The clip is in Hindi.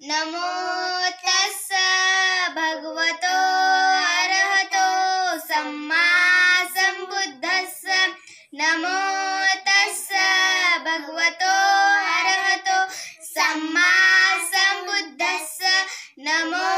नमो तस्स भगवतो अरहतो सम्मा नमो तस्स भगवतो अरहतो सम्मा नमो